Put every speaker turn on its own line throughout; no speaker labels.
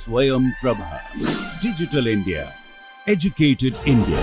Swayam Prabha. Digital India. Educated India.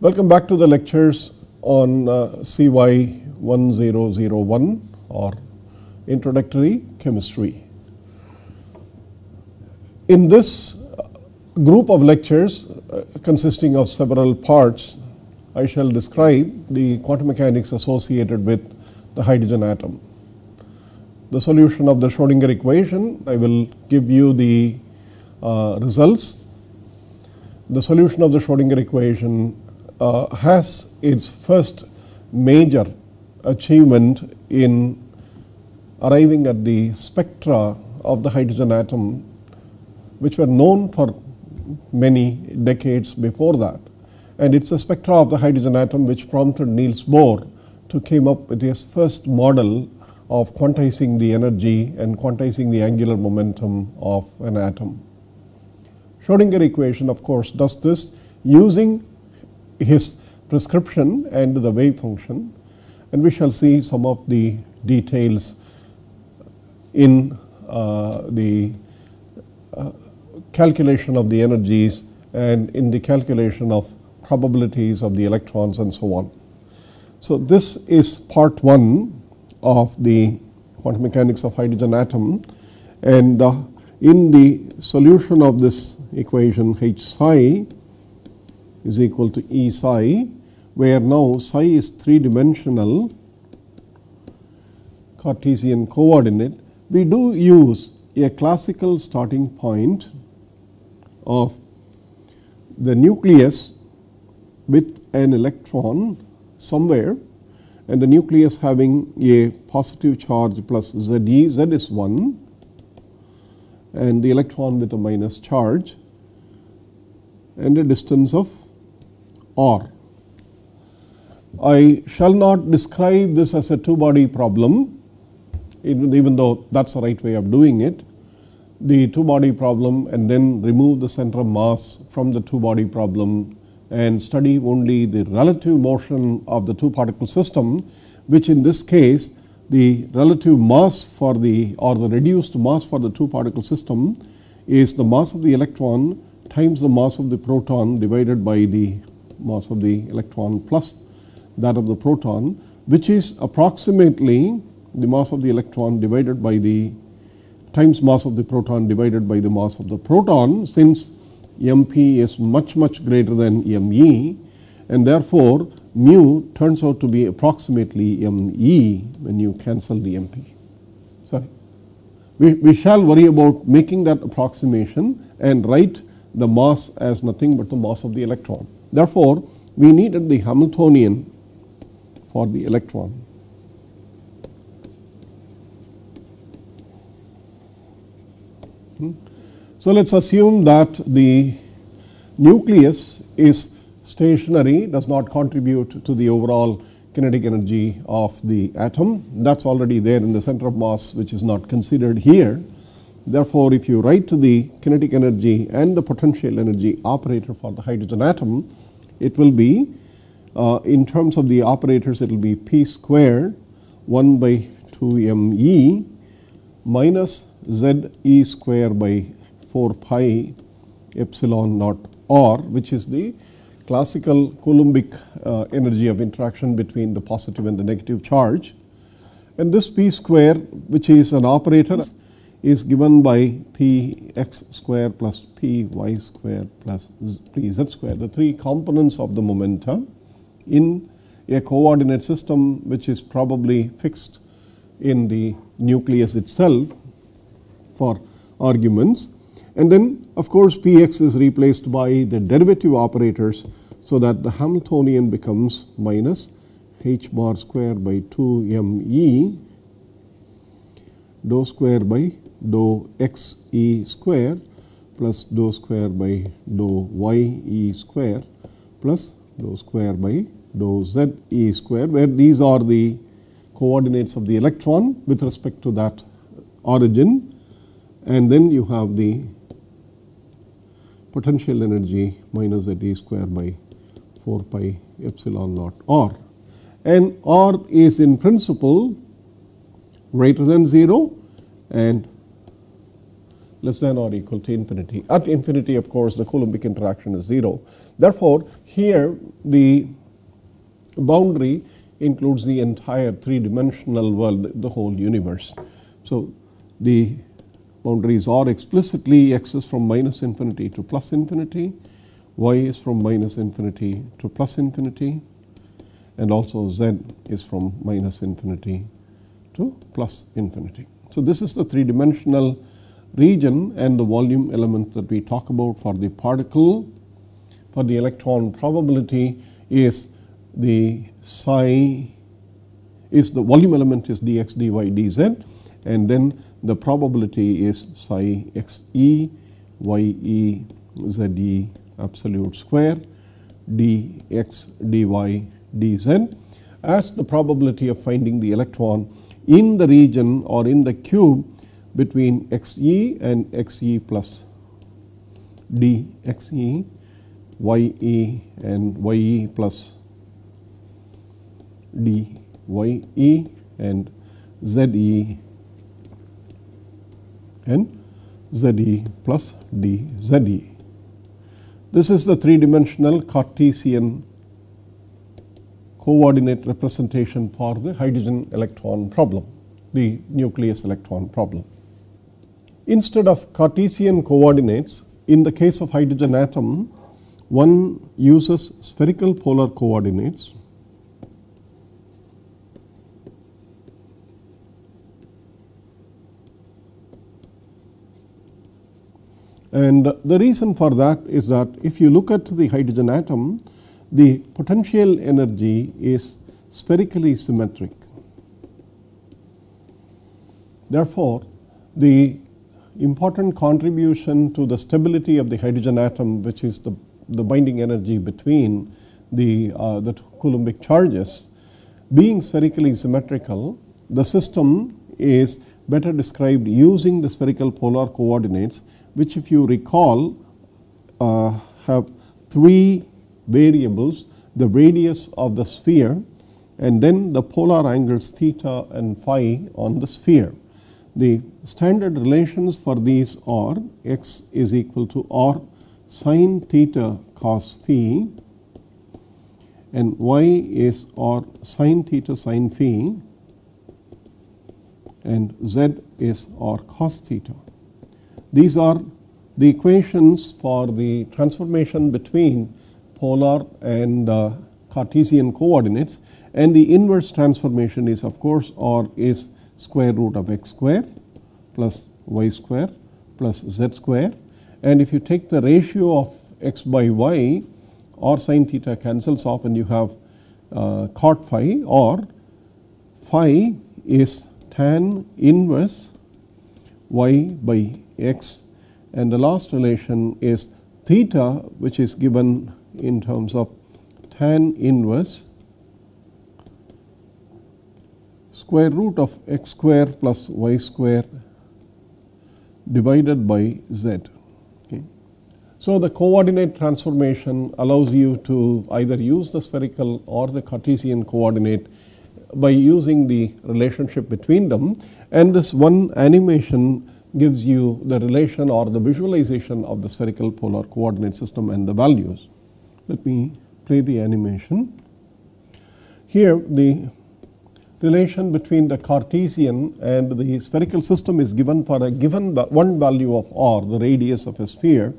Welcome back to the lectures on uh, CY 1001 or Introductory Chemistry. In this group of lectures uh, consisting of several parts, I shall describe the quantum mechanics associated with the hydrogen atom. The solution of the Schrodinger equation, I will give you the uh, results. The solution of the Schrodinger equation uh, has its first major achievement in arriving at the spectra of the hydrogen atom which were known for many decades before that. And it's a spectra of the hydrogen atom which prompted Niels Bohr to came up with his first model of quantizing the energy and quantizing the angular momentum of an atom. Schrodinger equation of course does this using his prescription and the wave function and we shall see some of the details in uh, the uh, calculation of the energies and in the calculation of probabilities of the electrons and so on. So, this is part 1 of the quantum mechanics of hydrogen atom and uh, in the solution of this equation H psi is equal to E psi where now psi is 3 dimensional Cartesian coordinate we do use a classical starting point of the nucleus with an electron somewhere and the nucleus having a positive charge plus Z Z is 1 and the electron with a minus charge and a distance of r. I shall not describe this as a two body problem even, though that is the right way of doing it. The two body problem and then remove the center of mass from the two body problem and study only the relative motion of the two particle system which in this case the relative mass for the or the reduced mass for the two particle system is the mass of the electron times the mass of the proton divided by the mass of the electron plus that of the proton which is approximately the mass of the electron divided by the times mass of the proton divided by the mass of the proton since MP is much much greater than ME and therefore mu turns out to be approximately ME when you cancel the MP. Sorry. We, we shall worry about making that approximation and write the mass as nothing but the mass of the electron. Therefore, we needed the Hamiltonian for the electron. So, let us assume that the nucleus is stationary does not contribute to the overall kinetic energy of the atom that is already there in the center of mass which is not considered here. Therefore, if you write to the kinetic energy and the potential energy operator for the hydrogen atom it will be uh, in terms of the operators it will be p square 1 by 2 m e minus z e square by 4 pi epsilon naught r which is the classical Coulombic uh, energy of interaction between the positive and the negative charge. And this p square which is an operator is given by p x square plus p y square plus p z square the three components of the momentum in a coordinate system which is probably fixed in the nucleus itself for arguments. And then of course Px is replaced by the derivative operators so that the Hamiltonian becomes minus h bar square by 2 m e dou square by dou x e square plus dou square by dou y e square plus dou square by dou z e square where these are the coordinates of the electron with respect to that origin and then you have the potential energy minus the d square by 4 pi epsilon naught r and r is in principle greater than 0 and less than or equal to infinity. At infinity of course the Coulombic interaction is 0. Therefore, here the boundary includes the entire three dimensional world the whole universe. So, the boundaries are explicitly x is from minus infinity to plus infinity, y is from minus infinity to plus infinity and also z is from minus infinity to plus infinity. So, this is the three dimensional region and the volume element that we talk about for the particle for the electron probability is the psi is the volume element is dx dy dz and then the probability is psi x e y e z e absolute square dx dy dz as the probability of finding the electron in the region or in the cube between xe and xe plus d x e y e and ye plus dye and ze and plus dze. This is the three dimensional Cartesian coordinate representation for the hydrogen electron problem, the nucleus electron problem. Instead of Cartesian coordinates, in the case of hydrogen atom, one uses spherical polar coordinates And the reason for that is that if you look at the hydrogen atom, the potential energy is spherically symmetric. Therefore, the important contribution to the stability of the hydrogen atom which is the, the binding energy between the, uh, the Coulombic charges being spherically symmetrical the system is better described using the spherical polar coordinates which if you recall uh, have three variables the radius of the sphere and then the polar angles theta and phi on the sphere. The standard relations for these are x is equal to r sine theta cos phi and y is r sine theta sine phi and z is r cos theta. These are the equations for the transformation between polar and uh, Cartesian coordinates and the inverse transformation is of course or is square root of x square plus y square plus z square and if you take the ratio of x by y or sine theta cancels off and you have uh, cot phi or phi is tan inverse y by x and the last relation is theta which is given in terms of tan inverse square root of x square plus y square divided by z. So, the coordinate transformation allows you to either use the spherical or the Cartesian coordinate by using the relationship between them and this one animation gives you the relation or the visualization of the spherical polar coordinate system and the values. Let me play the animation. Here the relation between the Cartesian and the spherical system is given for a given one value of r, the radius of a sphere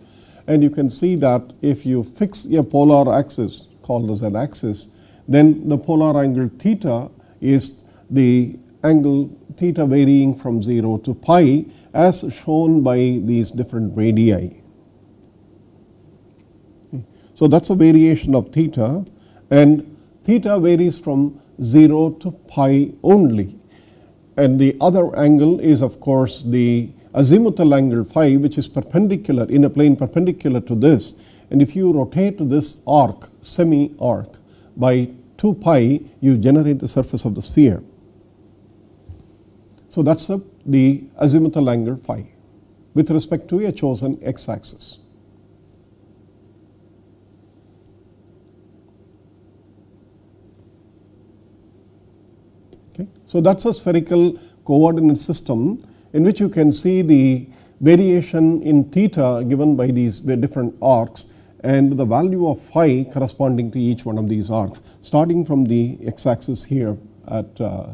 and you can see that if you fix a polar axis called the z axis then the polar angle theta is the angle theta varying from 0 to pi as shown by these different radii. So, that is a variation of theta and theta varies from 0 to pi only and the other angle is of course the azimuthal angle phi which is perpendicular in a plane perpendicular to this and if you rotate this arc semi arc by 2 pi you generate the surface of the sphere. So, that is the the azimuthal angle phi with respect to a chosen x axis. Okay. So, that is a spherical coordinate system in which you can see the variation in theta given by these different arcs and the value of phi corresponding to each one of these arcs starting from the x axis here at uh,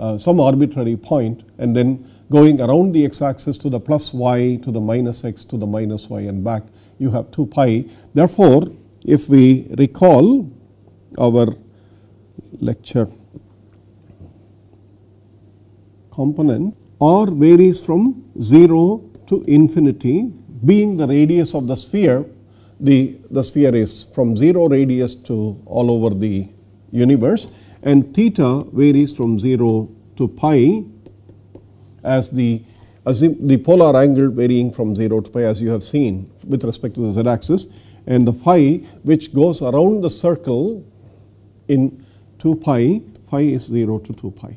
uh, some arbitrary point and then going around the x axis to the plus y to the minus x to the minus y and back you have 2 pi. Therefore, if we recall our lecture component r varies from 0 to infinity being the radius of the sphere the, the sphere is from 0 radius to all over the universe and theta varies from 0 to pi as the as the polar angle varying from 0 to pi as you have seen with respect to the z axis and the phi which goes around the circle in 2 pi phi is 0 to 2 pi.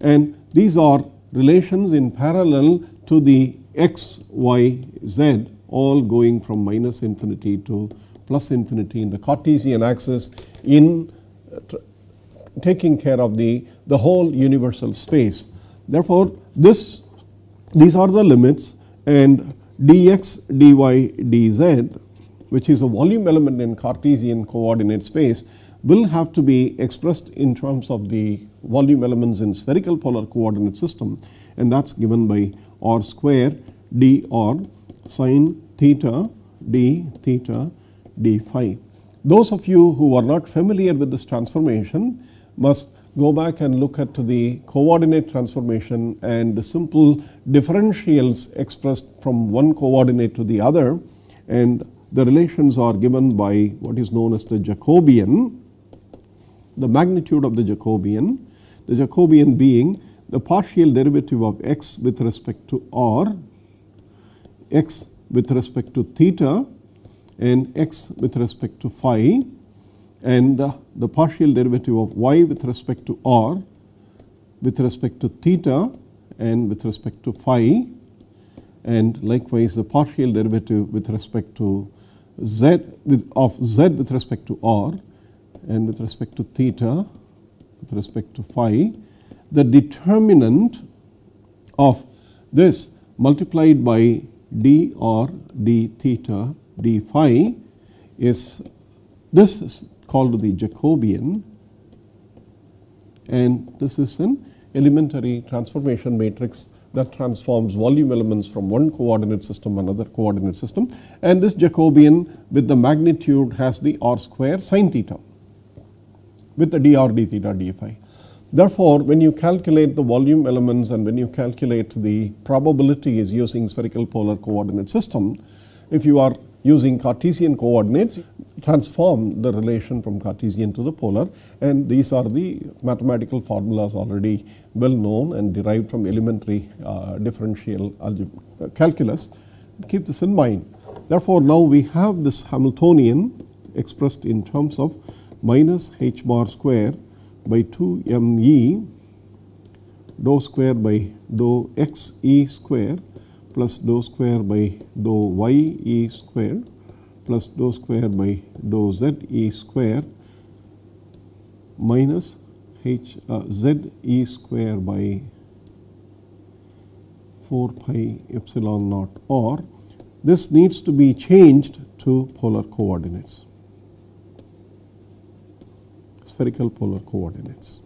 And these are relations in parallel to the x y z all going from minus infinity to plus infinity in the Cartesian axis in uh, taking care of the, the whole universal space. Therefore, this these are the limits and dx, dy, dz which is a volume element in Cartesian coordinate space will have to be expressed in terms of the volume elements in spherical polar coordinate system and that is given by r square dr sine theta d theta d phi. Those of you who are not familiar with this transformation must go back and look at the coordinate transformation and the simple differentials expressed from one coordinate to the other and the relations are given by what is known as the Jacobian, the magnitude of the Jacobian, the Jacobian being the partial derivative of x with respect to r, x with respect to theta and x with respect to phi and uh, the partial derivative of y with respect to r with respect to theta and with respect to phi and likewise the partial derivative with respect to z with of z with respect to r and with respect to theta with respect to phi. The determinant of this multiplied by d r d theta d phi is this is called the Jacobian and this is an elementary transformation matrix that transforms volume elements from one coordinate system another coordinate system and this Jacobian with the magnitude has the r square sine theta with the d r d theta d phi. Therefore, when you calculate the volume elements and when you calculate the probabilities using spherical polar coordinate system, if you are using Cartesian coordinates transform the relation from Cartesian to the polar and these are the mathematical formulas already well known and derived from elementary uh, differential uh, calculus. Keep this in mind. Therefore, now we have this Hamiltonian expressed in terms of minus h bar square by 2 m e dou square by dou x e square plus dou square by dou y e square plus dou square by dou z e square minus h uh, z e square by 4 pi epsilon naught or this needs to be changed to polar coordinates spherical polar coordinates.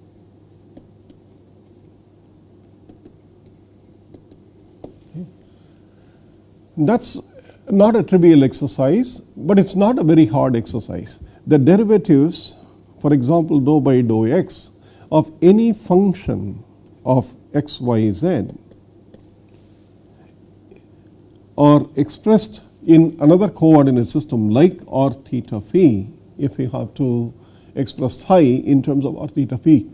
That is not a trivial exercise, but it is not a very hard exercise. The derivatives for example dou by dou x of any function of x, y, z are expressed in another coordinate system like r theta phi if we have to express psi in terms of r theta phi.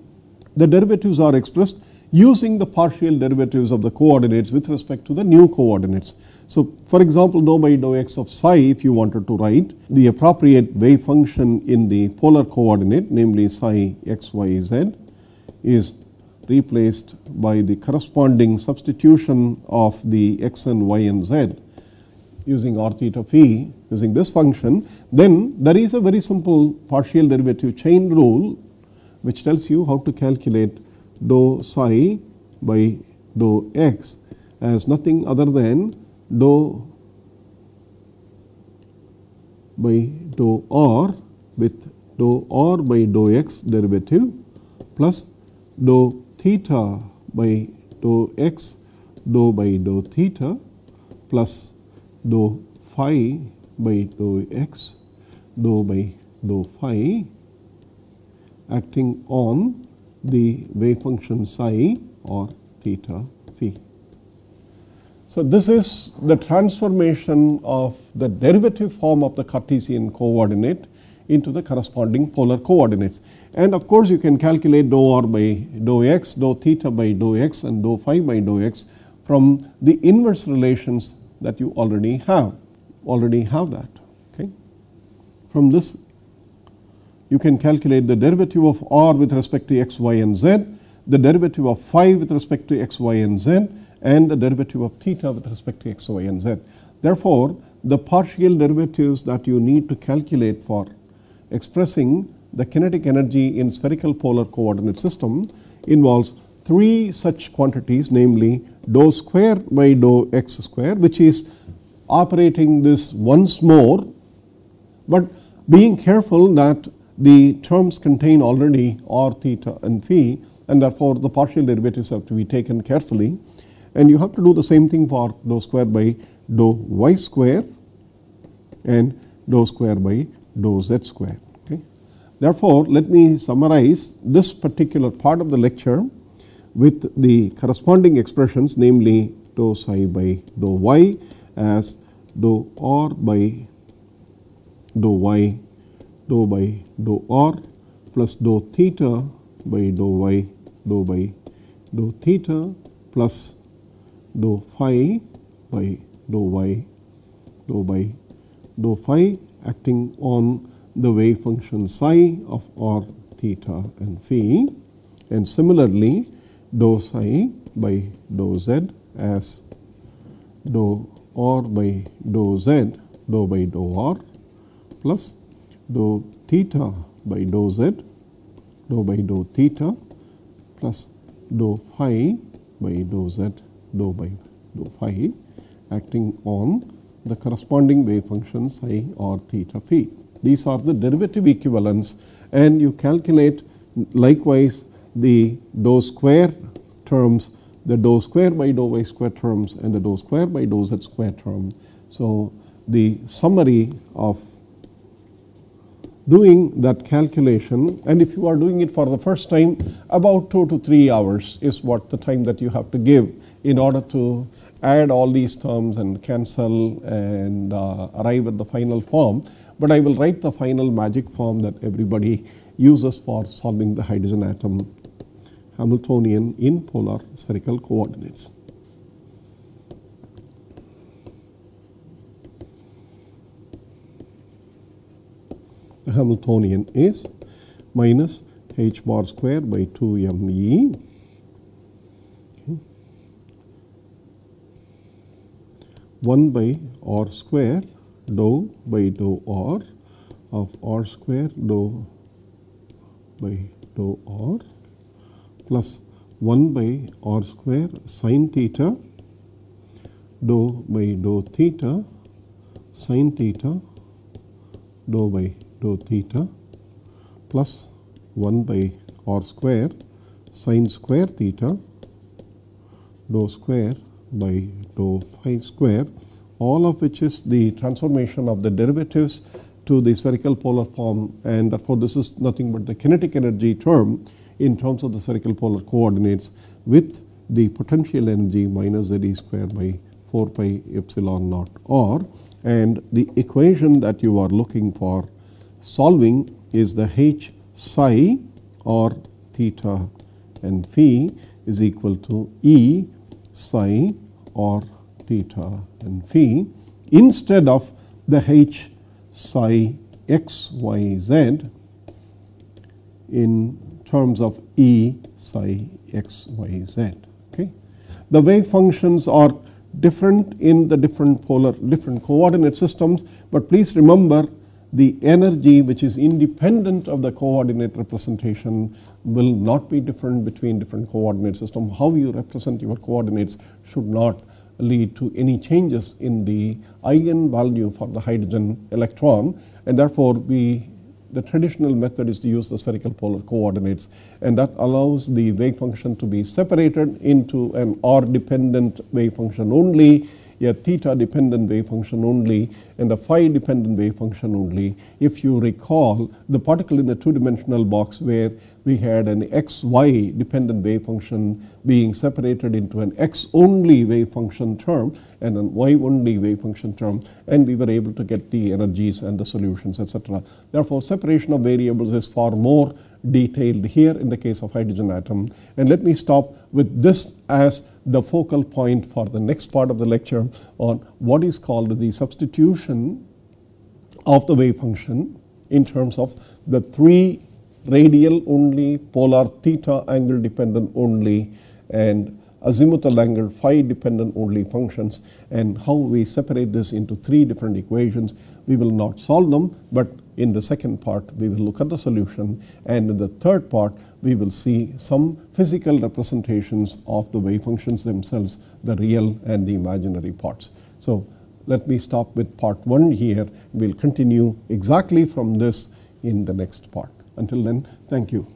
The derivatives are expressed using the partial derivatives of the coordinates with respect to the new coordinates. So, for example, dou by dou x of psi if you wanted to write the appropriate wave function in the polar coordinate namely psi x y z is replaced by the corresponding substitution of the x and y and z using r theta phi using this function, then there is a very simple partial derivative chain rule which tells you how to calculate dou psi by dou x as nothing other than dou by dou r with dou r by dou x derivative plus dou theta by dou x dou by dou theta plus dou phi by dou x dou by dou phi acting on the wave function psi or theta phi. So, this is the transformation of the derivative form of the Cartesian coordinate into the corresponding polar coordinates. And of course, you can calculate dou r by dou x, dou theta by dou x and dou phi by dou x from the inverse relations that you already have, already have that. Okay. From this you can calculate the derivative of r with respect to x, y and z, the derivative of phi with respect to x, y and z and the derivative of theta with respect to x, y and z. Therefore, the partial derivatives that you need to calculate for expressing the kinetic energy in spherical polar coordinate system involves three such quantities namely dou square by dou x square which is operating this once more, but being careful that the terms contain already r theta and phi and therefore, the partial derivatives have to be taken carefully and you have to do the same thing for dou square by dou y square and dou square by dou z square. Okay. Therefore, let me summarize this particular part of the lecture with the corresponding expressions namely dou psi by dou y as dou r by dou y dou by dou r plus dou theta by dou y dou by dou theta plus dou phi by dou y dou by dou phi acting on the wave function psi of r theta and phi. And similarly dou psi by dou z as dou r by dou z dou by dou r plus dou theta by dou z dou by dou theta plus dou phi by dou z dou by dou phi acting on the corresponding wave function psi or theta phi. These are the derivative equivalents and you calculate likewise the dou square terms, the dou square by dou y square terms and the dou square by dou z square term. So, the summary of doing that calculation and if you are doing it for the first time about 2 to 3 hours is what the time that you have to give in order to add all these terms and cancel and uh, arrive at the final form. But I will write the final magic form that everybody uses for solving the hydrogen atom Hamiltonian in polar spherical coordinates. the Hamiltonian is minus h bar square by 2 m e okay. 1 by r square dou by dou r of r square dou by dou r plus 1 by r square sine theta dou by dou theta sine theta dou by dou theta plus 1 by r square sine square theta dou square by dou phi square. All of which is the transformation of the derivatives to the spherical polar form and therefore this is nothing but the kinetic energy term in terms of the spherical polar coordinates with the potential energy minus Z square by 4 pi epsilon naught r. And the equation that you are looking for solving is the h psi or theta and phi is equal to E psi or theta and phi instead of the h psi x y z in terms of E psi x, y, z. Okay? The wave functions are different in the different polar, different coordinate systems, but please remember the energy which is independent of the coordinate representation will not be different between different coordinate system. How you represent your coordinates should not lead to any changes in the eigenvalue for the hydrogen electron and therefore we the traditional method is to use the spherical polar coordinates and that allows the wave function to be separated into an r dependent wave function only a theta dependent wave function only and a phi dependent wave function only. If you recall the particle in the two dimensional box where we had an xy dependent wave function being separated into an x only wave function term and an y only wave function term and we were able to get the energies and the solutions etc. Therefore, separation of variables is far more detailed here in the case of hydrogen atom and let me stop with this as the focal point for the next part of the lecture on what is called the substitution of the wave function in terms of the three radial only, polar theta angle dependent only and azimuthal angle phi dependent only functions and how we separate this into three different equations. We will not solve them, but in the second part we will look at the solution and in the third part we will see some physical representations of the wave functions themselves, the real and the imaginary parts. So let me stop with part 1 here. We will continue exactly from this in the next part. Until then, thank you.